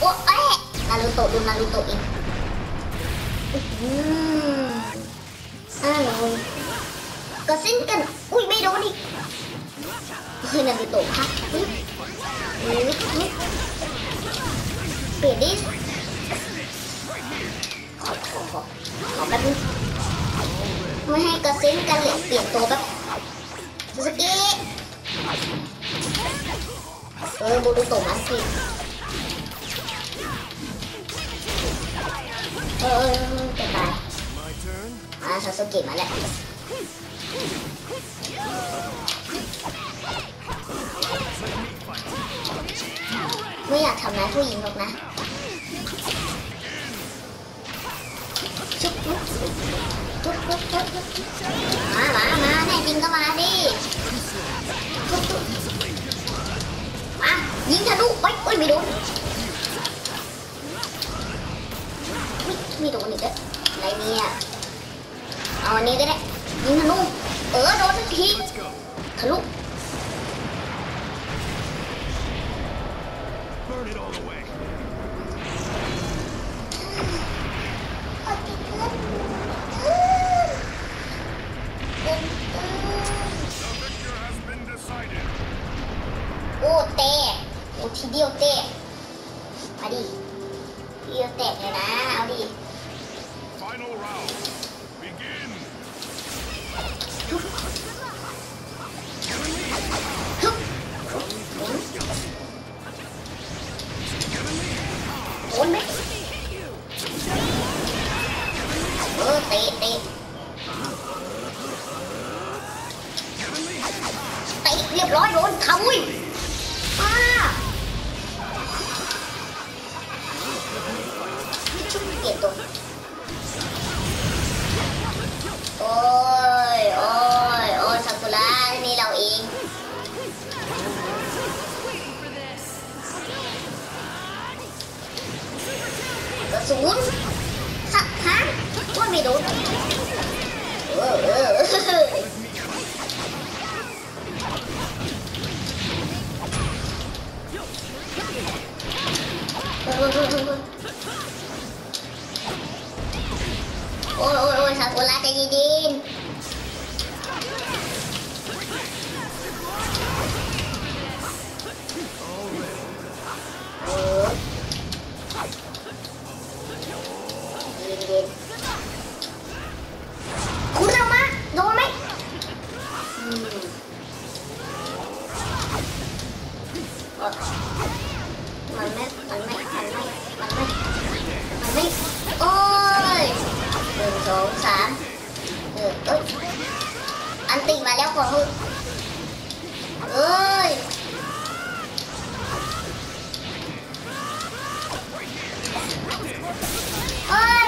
โอ้เอ๊ะนารูโตะดูนารูโตะเองอืมอ้าวกระสิ้นกัน อุ้ยไม่โดนอีกเฮ้ยนารูโตะพักอุ๊ยอุ๊ยเปลี่ยนดิขอขอขอขอแป๊บนึงไม่ให้กระสิ้นกันเลยเปลี่ยนตัวแบบซูซูกิเออบูรุโตะมันสิ เออเออเออจะตายอ่าซาสุเกะมาแล้วไม่อยากทำร้ายผู้หญิงหรอกนะชุบชุบชุบชุบชุบมามามาแน่จริงก็มาดิชุบชุบมายิงทะลุโอ๊ยโอ๊ยไม่โดน อุ๊ยไม่โดนอีกแล้วอะไรเนี่ยเอาอันนี้ก็ได้ยิงทะลุเออโดนสักที Let's go. ทะลุ Burn it all away. เอาติดเพื่อน The victor has been decided. โอ้เตะโอ้ทีเดียวเตะมาดิทีเดียวแตกเลยนะเอาดิ Final round. Begin. ฮึบโดนไหมเออเตะเตะเตะเรียบร้อยโดนเขาอุ้ยป้าชุบเปลี่ยนตัว ศูนย์สักฮะว่าไม่โดนโอ้ยโอ้ยโอ้ยสักุระใจเย็นๆ luôn Cút đâu má, rồi mấy uhm. Bắn mấy, bắn mấy, bắn mấy, bắn mấy Bắn mấy Ôi Đường trốn xám Được, ôi Ăn tình và leo quả hư Ơi Ôi